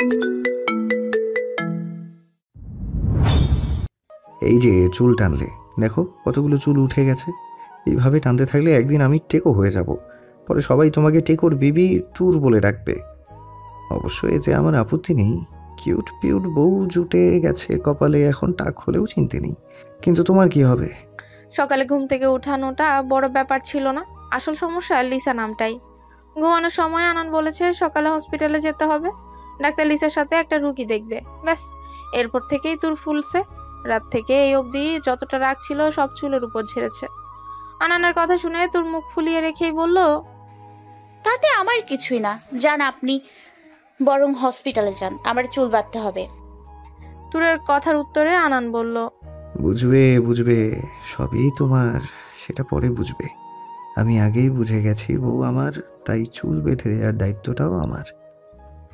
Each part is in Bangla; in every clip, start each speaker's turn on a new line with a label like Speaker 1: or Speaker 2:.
Speaker 1: এই যে চুল টানলে, দেখো কতগুলো চুল উঠে গেছে। এইভাবে টানতে থাকলে একদিন আমি টেকো হয়ে যাব। পরে সবাই তোমাকে টেকোর বিবি তুর বলে ডাকবে। অবশ্য এতে আমার আপত্তি নেই। কিউট পিউট বউ জুটে গেছে কপালে, এখন টাক হলেও চিনতে নেই। কিন্তু তোমার কি হবে?
Speaker 2: সকালে ঘুম থেকে উঠানোটা বড় ব্যাপার ছিল না। আসল সমস্যা লিসা নামটাই। ঘুমানোর সময় আনন্দ বলেছে সকালে হসপিটালে যেতে হবে। ডাক্তার লিসার সাথে একটা রুগী দেখবে। ব্যাস এরপর থেকেই তোর ফুলছে। রাত থেকে এই অবধি যতটা রাগ ছিল সব চুলের উপর ঝেড়েছে। আনানার কথা শুনে তোর মুখ ফুলিয়ে রেখেই বলল
Speaker 3: তাতে আমার কিছুই না। যান আপনি বরং হসপিটালে যান আমার চুল বাঁধতে হবে।
Speaker 2: তুরের কথার উত্তরে আনান বলল
Speaker 1: বুঝবে বুঝবে সবই তোমার সেটা পরে বুঝবে। আমি আগেই বুঝে গেছি বউ আমার তাই চুল বেঁধে দেওয়ার দায়িত্বটাও আমার।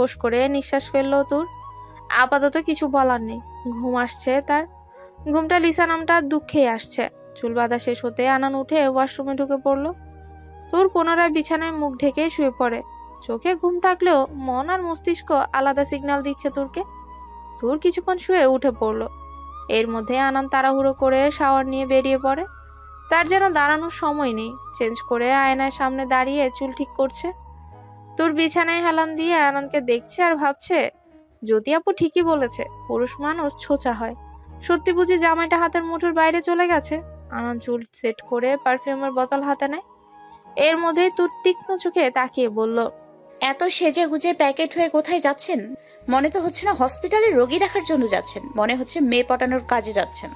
Speaker 2: ফোঁস করে নিঃশ্বাস ফেলল তোর আপাতত কিছু বলার নেই। ঘুম আসছে তার। ঘুমটা লিসা নামটা দুঃখেই আসছে। চুল বাঁধা শেষ হতে আনান উঠে ওয়াশরুমে ঢুকে পড়ল। তোর পুনরায় বিছানায় মুখ ঢেকে শুয়ে পড়ে। চোখে ঘুম থাকলেও মন আর মস্তিষ্ক আলাদা সিগন্যাল দিচ্ছে তোরকে। তোর কিছুক্ষণ শুয়ে উঠে পড়ল। এর মধ্যে আনান তাড়াহুড়ো করে শাওয়ার নিয়ে বেরিয়ে পড়ে। তার যেন দাঁড়ানোর সময় নেই। চেঞ্জ করে আয়নার সামনে দাঁড়িয়ে চুল ঠিক করছে। তোর বিছানায় হেলান দিয়ে আনানকে দেখছে আর ভাবছে জ্যোতি আপু ঠিকই বলেছে পুরুষ মানুষ ছোচা হয়। সত্যি বুঝি জামাইটা হাতের মুঠোর বাইরে চলে গেছে? আনন্দ চুল সেট করে পারফিউমের বোতল হাতে নেয়। এর মধ্যেই তোর তীক্ষ্ণ চোখে তাকিয়ে বলল
Speaker 3: এত সেজে গুজে প্যাকেট হয়ে কোথায় যাচ্ছেন? মনে তো হচ্ছে না হসপিটালে রোগী দেখার জন্য যাচ্ছেন মনে হচ্ছে মেয়ে পটানোর কাজে যাচ্ছেন।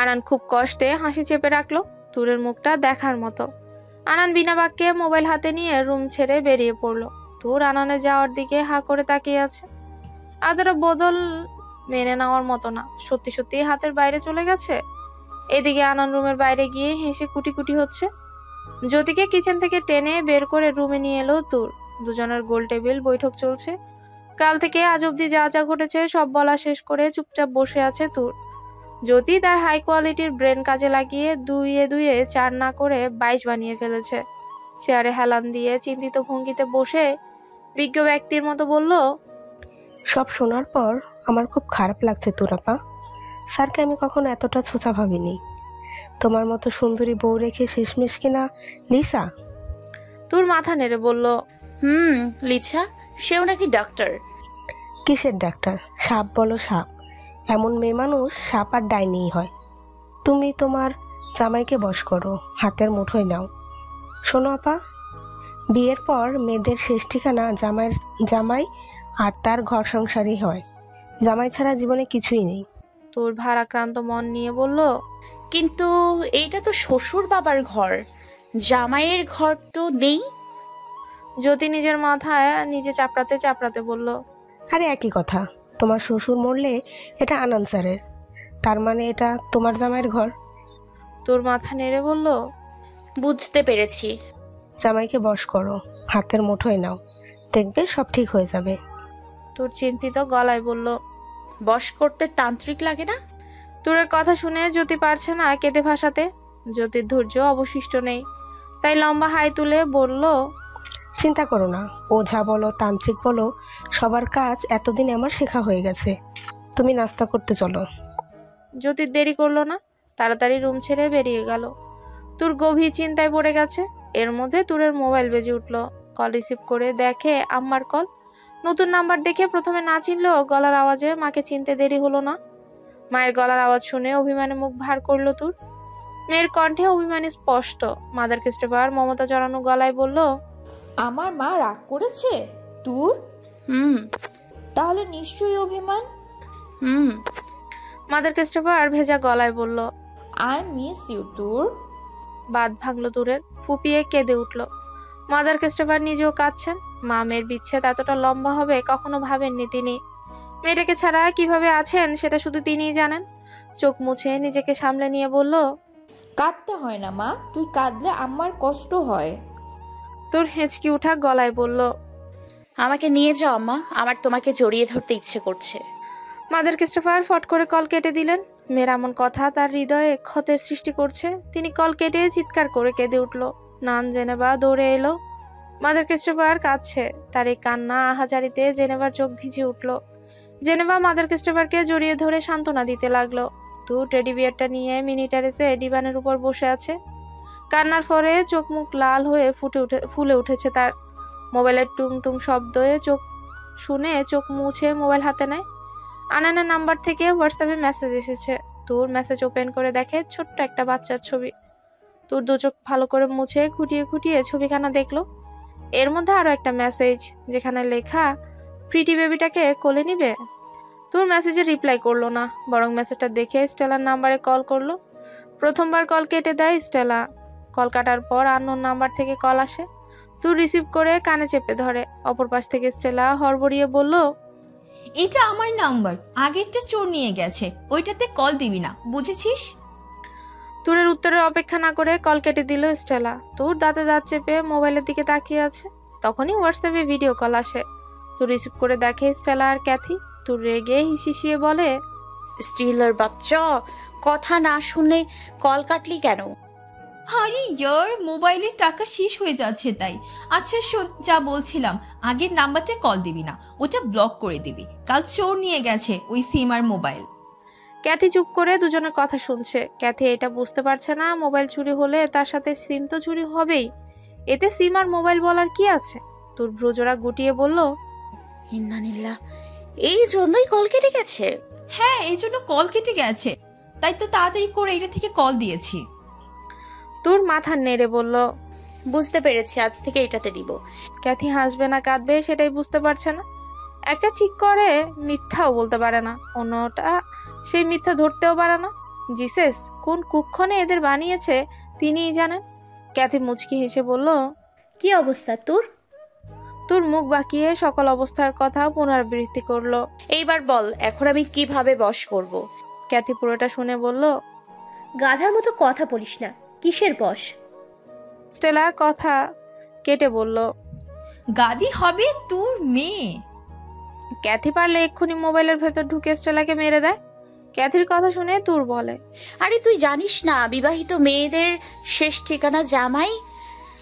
Speaker 2: আনান খুব কষ্টে হাসি চেপে রাখল তুরের মুখটা দেখার মতো। আনান বিনা বাক্যে মোবাইল হাতে নিয়ে রুম ছেড়ে বেরিয়ে পড়ল। তুর আনানে যাওয়ার দিকে হা করে তাকিয়ে আছে। আজ ওরা বদল মেনে নেওয়ার মতো না। সত্যি সত্যি হাতের বাইরে চলে গেছে? এদিকে আনান রুমের বাইরে গিয়ে হেসে কুটি কুটি হচ্ছে। জ্যোতিকে কিচেন থেকে টেনে বের করে রুমে নিয়ে এলো তুর দুজনের গোল টেবিল, বৈঠক চলছে। কাল থেকে আজ অব্দি যা যা ঘটেছে সব বলা শেষ করে চুপচাপ বসে আছে তুর জ্যোতি তার হাই কোয়ালিটির ব্রেন কাজে লাগিয়ে দুইয়ে দুইয়ে চার না করে বাইশ বানিয়ে ফেলেছে। চেয়ারে হেলান দিয়ে চিন্তিত ভঙ্গিতে বসে বিজ্ঞ ব্যক্তির মতো বলল
Speaker 4: সব শোনার পর আমার খুব খারাপ লাগছে তোরাপা স্যারকে আমি কখনো এতটা ছোঁচা ভাবিনি। তোমার মতো সুন্দরী বউ রেখে শেষমেশ কিনা লিসা?
Speaker 2: তোর মাথা নেড়ে বলল
Speaker 3: হুম লিছা সেও নাকি ডাক্তার।
Speaker 4: কিসের ডাক্তার? সাপ বলো সাপ। এমন মেয়ে মানুষ সাপ আর ডাইনিই হয়। তুমি তোমার জামাইকে বশ করো হাতের মুঠোয় নাও। শোনো আপা বিয়ের পর মেয়েদের শেষ ঠিকানা জামাইয়ের জামাই আর তার ঘর সংসারই হয়। জামাই ছাড়া জীবনে কিছুই নেই।
Speaker 2: তোর ভারাক্রান্ত মন নিয়ে বলল
Speaker 3: কিন্তু এইটা তো শ্বশুর বাবার ঘর। জামাইয়ের ঘর তো নেই?
Speaker 2: জ্যোতি নিজের মাথায় নিজে চাপড়াতে চাপড়াতে বলল
Speaker 4: আরে একই কথা। তোমার শ্বশুর মরলে এটা আনন্দ স্যারের। তার মানে এটা তোমার জামাইয়ের ঘর?
Speaker 2: তোর মাথা নেড়ে বলল
Speaker 3: বুঝতে পেরেছি।
Speaker 4: জামাইকে বশ করো হাতের মুঠোয় নাও। দেখবে সব ঠিক হয়ে যাবে।
Speaker 2: তোর চিন্তিত গলায় বলল
Speaker 3: বশ করতে তান্ত্রিক লাগে না?
Speaker 2: তোরের কথা শুনে জ্যোতি পারছে না কেটে ভাসাতে। জ্যোতির ধৈর্য অবশিষ্ট নেই। তাই লম্বা হাই তুলে বলল
Speaker 4: চিন্তা করো না। ওঝা বলো, তান্ত্রিক বলো, সবার কাজ এতদিন আমার শেখা হয়ে গেছে। তুমি নাস্তা করতে চলো।
Speaker 2: জ্যোতির দেরি করল না, তাড়াতাড়ি রুম ছেড়ে বেরিয়ে গেল। তোর গভীর চিন্তায় পড়ে গেছে। এর মধ্যে তোরের মোবাইল বেজে উঠল। কল রিসিভ করে দেখে আম্মার কল। নতুন নাম্বার দেখে প্রথমে না চিনলেও গলার আওয়াজে মাকে চিনতে দেরি হলো না। মায়ের গলার আওয়াজ শুনে অভিমানে মুখ ভার করল তোর। মেয়ের কণ্ঠে অভিমানী স্পষ্ট। মাদার ক্রিস্টোফার মমতা জড়ানো গলায় বলল
Speaker 5: আমার মা রাগ করেছে? তোর?
Speaker 3: হুম।
Speaker 5: তাহলে নিশ্চয়ই অভিমান?
Speaker 3: হুম।
Speaker 2: মাদার ক্রিস্টোফার ভেজা গলায় বলল
Speaker 5: আই মিস ইউ তোর।
Speaker 2: বাদ ভাঙলো দূরের ফুপিয়ে কেঁদে উঠল। মাদার ক্রিস্টোফার নিজেও কাঁদছেন। মা মেয়ের বিচ্ছেদ এতটা লম্বা হবে কখনো ভাবেননি তিনি। মেয়েটাকে ছাড়া কীভাবে আছেন সেটা শুধু তিনিই জানেন। চোখ মুছে নিজেকে সামলে নিয়ে বলল
Speaker 5: কাঁদতে হয় না মা তুই কাঁদলে আমার কষ্ট হয়।
Speaker 2: তোর হেঁচকি উঠা গলায় বলল
Speaker 3: আমাকে নিয়ে যাও আম্মা। আমার তোমাকে জড়িয়ে ধরতে ইচ্ছে করছে।
Speaker 2: মাদার ক্রিস্টোফার ফট করে কল কেটে দিলেন। মেয়ের এমন কথা তার হৃদয়ে ক্ষতের সৃষ্টি করছে। তিনি কল কেটে চিৎকার করে কেঁদে উঠল। নান জেনেবা দৌড়ে এলো। মাদার ক্রিস্টোফার কাঁদছে। তার এই কান্না আহাজারিতে জেনেভার চোখ ভিজে উঠল। জেনেভা মাদার ক্রিস্টোফারকে জড়িয়ে ধরে সান্ত্বনা দিতে লাগল। তু টেডি বিয়ারটা নিয়ে মিনি টেরেসে ডিবানের উপর বসে আছে। কান্নার ফলে চোখ মুখ লাল হয়ে ফুটে উঠে, ফুলে উঠেছে তার। মোবাইলের টুং টুং শব্দে চোখ শুনে চোখ মুছে মোবাইল হাতে নেয়। আনানের নাম্বার থেকে হোয়াটসঅ্যাপে মেসেজ এসেছে। তোর মেসেজ ওপেন করে দেখে ছোট্ট একটা বাচ্চার ছবি। তোর দু চোখ ভালো করে মুছে খুঁটিয়ে খুঁটিয়ে ছবিখানা দেখল। এর মধ্যে আরও একটা মেসেজ যেখানে লেখা, প্রিটি বেবিটাকে কোলে নিবে? তোর মেসেজে রিপ্লাই করল না, বরং মেসেজটা দেখে স্টেলার নাম্বারে কল করল। প্রথমবার কল কেটে দেয় স্টেলা। কল কাটার পর আননোন নাম্বার থেকে কল আসে। তুই রিসিভ করে কানে চেপে ধরে। অপর পাশ থেকে স্টেলা হড়বড়িয়ে বলল
Speaker 6: এটা আমার নাম্বার আগেরটা চোর নিয়ে গেছে। ওইটাতে কল দিবি না বুঝেছিস?
Speaker 2: তুরের উত্তরের অপেক্ষা না করে কল কেটে দিল স্টেলা। তোর দাঁতে দাঁত চেপে মোবাইলের দিকে তাকিয়ে আছে। তখনই হোয়াটসঅ্যাপে ভিডিও কল আসে। তুই রিসিভ করে দেখে স্টেলা আর ক্যাথি। তোর রেগে হিসিসিয়ে বলে
Speaker 3: স্টিলার বাচ্চা কথা না শুনে কল কাটলি কেন?
Speaker 6: আরে ইয়ার মোবাইলে টাকা শেষ হয়ে যাচ্ছে তাই। আচ্ছা শোন যা বলছিলাম আগের নাম্বারটা কল দিবি না ওটা ব্লক করে দিবি। কাল চোর নিয়ে গেছে ওই সিম আর মোবাইল।
Speaker 2: ক্যাথি চুপ করে দুজনের কথা শুনছে। ক্যাথি এটা বুঝতে পারছে না মোবাইল চুরি হলে তার সাথে সিম তো চুরি হবেই। এতে সিম আর মোবাইল বলার কি আছে? তোর ব্রজরা গুটিয়ে বলল
Speaker 3: ইন্নানিল্লা এই জন্যই কল কেটে গেছে?
Speaker 6: হ্যাঁ এই জন্য কল কেটে গেছে। তাই তো তাড়াতাড়ি করে এটা থেকে কল দিয়েছি।
Speaker 2: তোর মাথা নেড়ে বলল
Speaker 3: বুঝতে পেরেছি আজ থেকে এটাতে দিব।
Speaker 2: ক্যাথি হাসবে না কাঁদবে সেটাই বুঝতে পারছে না। একটা ঠিক করে মিথ্যাও বলতে পারে না অন্যটা সেই মিথ্যা ধরতেও পারে না। জিসেস কোন কুক্ষণে এদের বানিয়েছে তিনিই জানেন। ক্যাথি মুচকি হেসে বলল
Speaker 7: কি অবস্থা তোর?
Speaker 2: তোর মুখ বাঁকিয়ে সকল অবস্থার কথা পুনরাবৃত্তি করল।
Speaker 3: এইবার বল এখন আমি কীভাবে বশ করব।
Speaker 2: ক্যাথি পুরোটা শুনে বলল
Speaker 7: গাধার মতো কথা বলিস না। কিসের বস
Speaker 2: স্টেলা কথা কেটে বলল
Speaker 6: গাদি হবে তোর মেয়ে।
Speaker 2: ক্যাথি পারলে এক্ষুনি মোবাইলের ভেতর ঢুকে স্টেলাকে মেরে দেয়। ক্যাথির কথা শুনে তোর বলে
Speaker 3: আরে তুই জানিস না বিবাহিত মেয়েদের শেষ ঠিকানা জামাই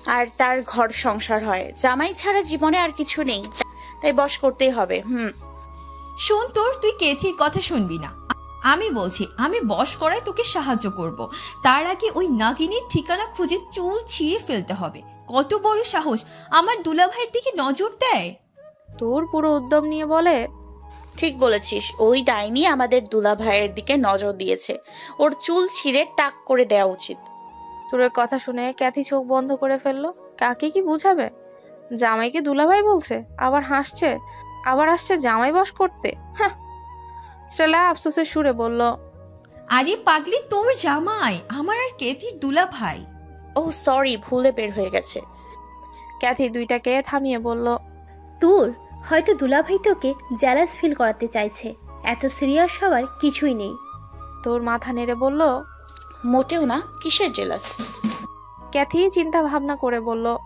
Speaker 3: আর তার ঘর সংসার হয়। জামাই ছাড়া জীবনে আর কিছু নেই তাই বশ করতেই হবে হুম।
Speaker 6: শোন তোর তুই কেথির কথা শুনবি না। আমি বলছি আমি বস করায় তোকে সাহায্য করব। তার আগে ওই নাগিনীর ঠিকানা খুঁজে চুল ছিঁড়ে ফেলতে হবে। কত বড় সাহস। আমার দুলাভাইয়ের দিকে নজর দেয়।
Speaker 2: তোর পুরো উদ্যম নিয়ে বলে?
Speaker 3: ঠিক বলেছিস ওই ডাইনি আমাদের দুলা ভাইয়ের দিকে নজর দিয়েছে। ওর চুল ছিঁড়ে টাক করে দেওয়া উচিত।
Speaker 2: তোরের কথা শুনে ক্যাথি চোখ বন্ধ করে ফেলল। কাকে কি বুঝাবে? জামাইকে দুলাভাই বলছে আবার হাসছে আবার আসছে জামাই বস করতে। হাহ। স্টেলা আফসোসের সুরে বলল
Speaker 6: আরে পাগলি তোর জামাই আমার আর কেথির দুলাভাই
Speaker 3: ও সরি ভুলে বের হয়ে গেছে।
Speaker 2: ক্যাথি দুইটাকে থামিয়ে বলল
Speaker 7: তোর হয়তো দুলাভাই তোকে জ্যালাস ফিল করাতে চাইছে। এত সিরিয়াস হওয়ার কিছুই নেই।
Speaker 2: তোর মাথা নেড়ে বলল
Speaker 3: মোটেও না কিসের জেলাস
Speaker 2: ক্যাথি চিন্তা ভাবনা করে বলল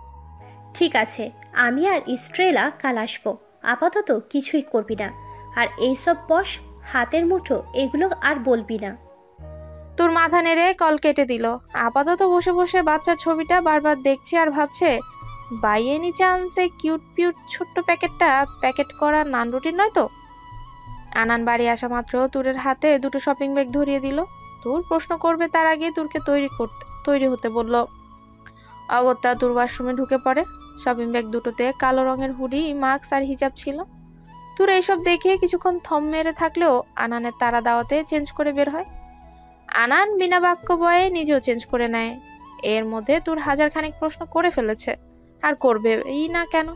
Speaker 7: ঠিক আছে আমি আর স্ট্রেলা কাল আসব। আপাতত কিছুই করবি না। আর এইসব বস হাতের মুঠো, এগুলো আর বলবি না।
Speaker 2: তোর মাথা নেড়ে কল কেটে দিল। আপাতত বসে বসে বাচ্চার ছবিটা বারবার দেখছে আর ভাবছে, বাই এনি চান্সে কিউট পিউট ছোট্ট প্যাকেটটা প্যাকেট করা নান রুটির নয় তো? আনান বাড়ি আসা মাত্র তুরের হাতে দুটো শপিং ব্যাগ ধরিয়ে দিল। তোর প্রশ্ন করবে তার আগে তুরকে তৈরি করতে, তৈরি হতে বলল, অগত্যা, তোর ওয়াশরুমে ঢুকে পড়ে। শপিং ব্যাগ দুটোতে কালো রঙের হুডি, মাস্ক আর হিজাব ছিল। তোর এইসব দেখে কিছুক্ষণ থম মেরে থাকলেও আনানের তারা দাওয়াতে চেঞ্জ করে বের হয়। আনান বিনা বাক্য বয়ে নিজেও চেঞ্জ করে নেয়। এর মধ্যে তোর হাজার খানিক প্রশ্ন করে ফেলেছে। আর করবে এই না কেন?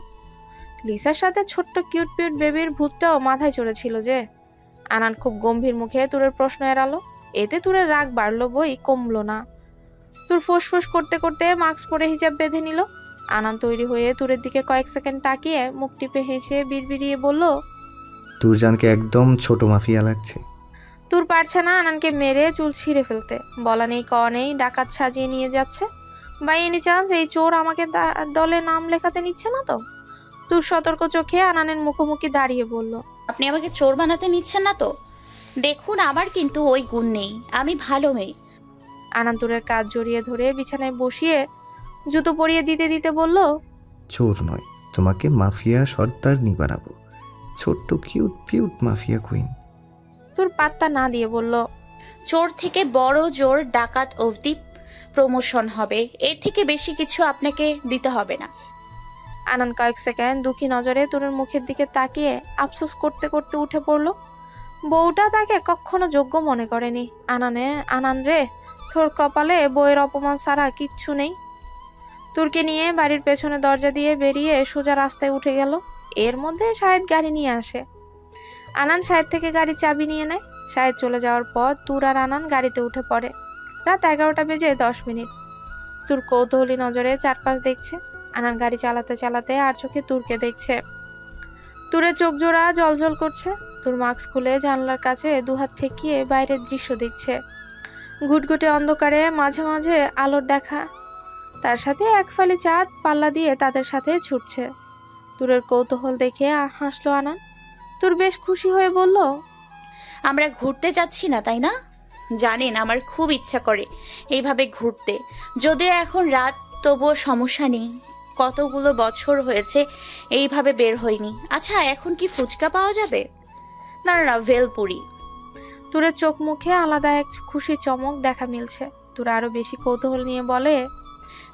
Speaker 2: লিসার সাথে ছোট্ট কিউট পিউট বেবির ভূতটাও মাথায় চড়েছিল যে, আনান খুব গম্ভীর মুখে তুরের প্রশ্ন এড়ালো। এতে তুরের রাগ বাড়লো বই কমলো না। তোর ফোঁস করতে করতে মাস্ক পরে হিজাব বেঁধে নিল। আনান তৈরি হয়ে তুরের দিকে কয়েক সেকেন্ড তাকিয়ে মুখ টিপে হেসে বিড়বিড়িয়ে বলল
Speaker 1: তুরজানকে একদম ছোট মাফিয়া লাগছে।
Speaker 2: তুর পারছে না আনানকে মেরে চুল ছিঁড়ে ফেলতে। বলা নেই ক নেই ডাকাত সাজিয়ে নিয়ে যাচ্ছে। বাই এনি চান্স এই চোর আমাকে দা- দলে নাম লেখাতে নিচ্ছে না তো? তুর সতর্ক চোখে আনানের মুখোমুখি দাঁড়িয়ে বলল।
Speaker 3: আপনি আমাকে চোর বানাতে নিচ্ছেন না তো? দেখুন আমার কিন্তু ওই গুণ নেই। আমি ভালো মেয়ে।
Speaker 2: আনান্তুরের কাজ জড়িয়ে ধরে বিছানায় বসিয়ে জুতো পরিয়ে দিতে দিতে বলল
Speaker 1: চোর নয় তোমাকে মাফিয়া সর্দারনি বানাবো। ছোট্ট কিউট পিউট মাফিয়া কুইন
Speaker 2: তোর পাত্তা না দিয়ে বলল
Speaker 3: চোর থেকে বড় জোর ডাকাত অবধি প্রমোশন হবে। এর থেকে বেশি কিছু আপনাকে দিতে হবে না।
Speaker 2: আনান কয়েক সেকেন্ড দুঃখী নজরে তুরের মুখের দিকে তাকিয়ে আফসোস করতে করতে উঠে পড়ল। বউটা তাকে কখনো যোগ্য মনে করেনি। আনানে আনান রে তোর কপালে বইয়ের অপমান ছাড়া কিচ্ছু নেই। তুরকে নিয়ে বাড়ির পেছনে দরজা দিয়ে বেরিয়ে সোজা রাস্তায় উঠে গেল। এর মধ্যে শাহেদ গাড়ি নিয়ে আসে। আনান শাহেদ থেকে গাড়ির চাবি নিয়ে নেয়। শাহেদ চলে যাওয়ার পর তুর আর আনান গাড়িতে উঠে পড়ে। রাত এগারোটা বেজে দশ মিনিট। তুর কৌতূহলী নজরে চারপাশ দেখছে। আনান গাড়ি চালাতে চালাতে আর চোখে তুরকে দেখছে। তুরের চোখ জোড়া জলজল করছে। তুর মাস্ক খুলে জানলার কাছে দুহাত ঠেকিয়ে বাইরের দৃশ্য দেখছে। ঘুটঘুটে অন্ধকারে মাঝে মাঝে আলোর দেখা। তার সাথে এক ফালি চাঁদ পাল্লা দিয়ে তাদের সাথে ছুটছে। তুরের কৌতূহল দেখে হাসলো আনান। তুর বেশ খুশি হয়ে বলল
Speaker 3: আমরা ঘুরতে যাচ্ছি না তাই না? জানেন আমার খুব ইচ্ছা করে এইভাবে ঘুরতে। যদিও এখন রাত তবুও সমস্যা নেই। কতগুলো বছর হয়েছে এইভাবে বের হইনি। আচ্ছা এখন কি ফুচকা পাওয়া যাবে? না না না ভেলপুরি।
Speaker 2: তুরের চোখ মুখে আলাদা এক খুশি চমক দেখা মিলছে। তুরা আরও বেশি কৌতূহল নিয়ে বলে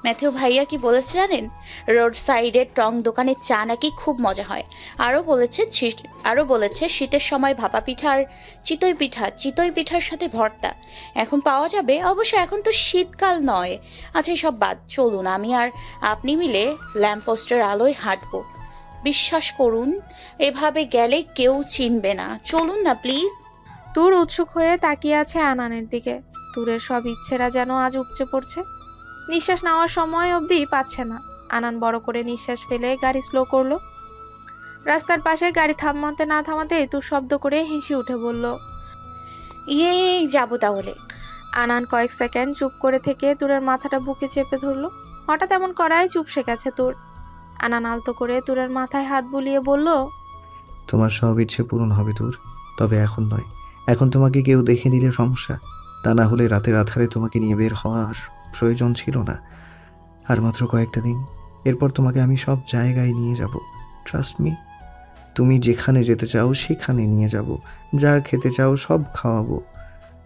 Speaker 3: ম্যাথিউ ভাইয়া কি বলেছে জানেন? রোড সাইডের টং দোকানের চা নাকি খুব মজা হয়। আরও বলেছে আরও বলেছে শীতের সময় ভাপা পিঠা আর চিতই পিঠা, চিতই পিঠার সাথে ভর্তা। এখন পাওয়া যাবে? অবশ্য এখন তো শীতকাল নয়। আচ্ছা সব বাদ। চলুন, আমি আর আপনি মিলে ল্যাম্পপোস্টের আলোয় হাঁটবো। বিশ্বাস করুন, এভাবে গেলে কেউ চিনবে না। চলুন না, প্লিজ।
Speaker 2: তুর উৎসুক হয়ে তাকিয়ে আছে আনানের দিকে। তুরের সব ইচ্ছেরা যেন আজ উপচে পড়ছে। নিঃশ্বাস নেওয়ার সময় অবধি পাচ্ছে না। আনান বড় করে নিঃশ্বাস ফেলে গাড়ি স্লো করল। রাস্তার পাশে গাড়ি থামাতে না থামাতে তুর শব্দ করে হেসে উঠে বলল
Speaker 3: ইয়ে যাব তাহলে।
Speaker 2: আনান কয়েক সেকেন্ড চুপ করে থেকে তুরের মাথাটা বুকে চেপে ধরলো। হঠাৎ এমন করায় চুপ গেছে তোর। আনান আলতো করে তুরের মাথায় হাত বুলিয়ে বলল
Speaker 1: তোমার সব ইচ্ছে পূরণ হবে তোর তবে এখন নয়। এখন তোমাকে কেউ দেখে নিলে সমস্যা। তা না হলে রাতের আধারে তোমাকে নিয়ে বের হওয়ার প্রয়োজন ছিল না। আর মাত্র কয়েকটা দিন এরপর তোমাকে আমি সব জায়গায় নিয়ে যাব। ট্রাস্ট মি তুমি যেখানে যেতে চাও সেখানে নিয়ে যাব। যা খেতে চাও সব খাওয়াবো।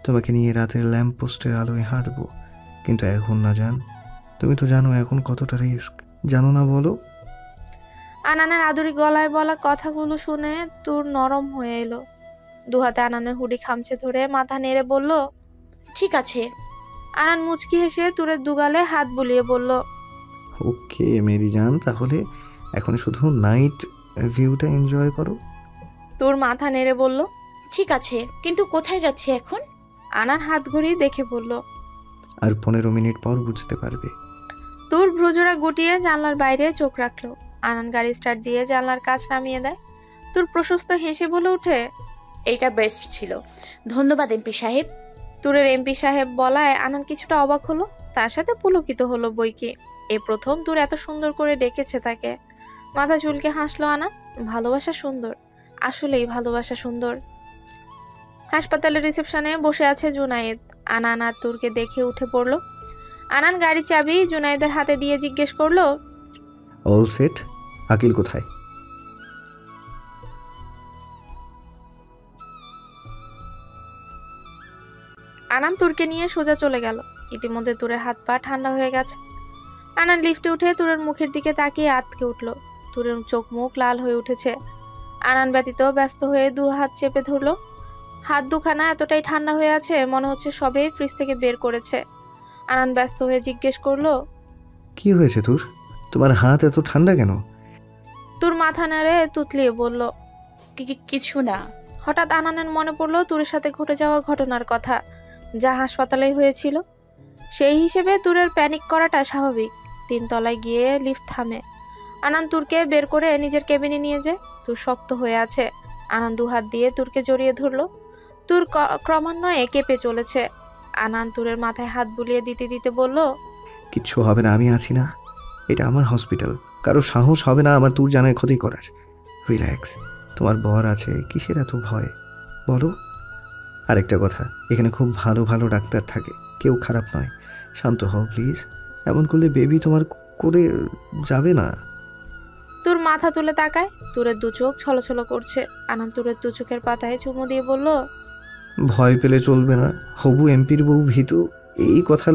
Speaker 1: তোমাকে নিয়ে রাতের ল্যাম্প পোস্টের আলোয় হাঁটবো। কিন্তু এখন না জান। তুমি তো জানো এখন কতটা রিস্ক। জানো না বলো।
Speaker 2: আনানের আদুরি গলায় বলা কথাগুলো শুনে তোর নরম হয়ে এলো। দুহাতে আনানের হুডি খামছে ধরে মাথা নেড়ে বলল
Speaker 3: ঠিক আছে।
Speaker 2: আনান মুচকি হেসে তুরের দুগালে হাত বুলিয়ে বলল
Speaker 1: ওকে মেরি জান তাহলে এখন শুধু নাইট ভিউটা এনজয় করো।
Speaker 2: তোর মাথা নেড়ে বলল
Speaker 3: ঠিক আছে কিন্তু কোথায় যাচ্ছি এখন?
Speaker 2: আনান হাত ঘড়ি দেখে বলল
Speaker 1: আর পনেরো মিনিট পর বুঝতে পারবে।
Speaker 2: তোর ভ্রজোড়া গুটিয়ে জানলার বাইরে চোখ রাখল। আনান গাড়ি স্টার্ট দিয়ে জানলার কাজ নামিয়ে দেয়। তোর প্রশস্ত হেসে বলে উঠে
Speaker 3: এটা বেস্ট ছিল। ধন্যবাদ এমপি সাহেব।
Speaker 2: তুরের এমপি সাহেব বলায় আনান কিছুটা অবাক হলো, তার সাথে পুলকিত হলো বইকে। এ প্রথম তোর এত সুন্দর করে ডেকেছে তাকে। মাথা চুলকে হাসলো আনা, ভালোবাসা সুন্দর, আসলেই ভালোবাসা সুন্দর। হাসপাতালের রিসেপশনে বসে আছে জুনায়েদ। আনান আর তুরকে দেখে উঠে পড়ল। আনান গাড়ির চাবি জুনায়েদের হাতে দিয়ে জিজ্ঞেস করল,
Speaker 1: অল সেট? আকিল কোথায়?
Speaker 2: আনান তুরকে নিয়ে সোজা চলে গেল। ইতিমধ্যে তুরের হাত পা ঠান্ডা হয়ে গেছে। আনান লিফটে উঠে তুরের মুখের দিকে তাকিয়ে আটকে উঠল। তুরের চোখ মুখ লাল হয়ে উঠেছে। আনান ব্যতীত ব্যস্ত হয়ে দু হাত চেপে ধরলো। হাত দুখানা এতটাই ঠান্ডা হয়ে আছে মনে হচ্ছে সবেই ফ্রিজ থেকে বের করেছে। আনান ব্যস্ত হয়ে জিজ্ঞেস করল
Speaker 1: কি হয়েছে তোর? তোমার হাত এত ঠান্ডা কেন?
Speaker 2: তোর মাথা নেড়ে তুতলিয়ে বলল
Speaker 3: কি- কি- কিছু না।
Speaker 2: হঠাৎ আনানের মনে পড়ল তুরের সাথে ঘটে যাওয়া ঘটনার কথা। যা হাসপাতালেই হয়েছিল। সেই হিসেবে তুরের প্যানিক করাটা স্বাভাবিক। তিনতলায় গিয়ে লিফট থামে। আনন্দ তুরকে বের করে নিজের কেবিনে নিয়ে যায়। তুর শক্ত হয়ে আছে। আনন্দ হাত দিয়ে তুরকে জড়িয়ে ধরলো। তুর ক্রমান্বয়ে কেঁপে চলেছে। আনান তুরের মাথায় হাত বুলিয়ে দিতে দিতে বলল
Speaker 1: কিচ্ছু হবে না, আমি আছি না। এটা আমার হসপিটাল। কারও সাহস হবে না আমার তোর জানের ক্ষতি করার। রিল্যাক্স। তোমার বর আছে। কিসের এত ভয়? বলো। আরেকটা কথা এখানে খুব ভালো ভালো ডাক্তার থাকে কেউ খারাপ নয়। শান্ত হও প্লিজ এমন করলে বেবি তোমার করে যাবে না।
Speaker 2: তোর মাথা তুলে তাকায় তোরের দু চোখ ছলছল করছে। আনন্দ তোরের দু চোখের পাতায় চুমু দিয়ে বলল
Speaker 1: ভয় পেলে চলবে না। হবু এমপির বউ ভীতু এই কথা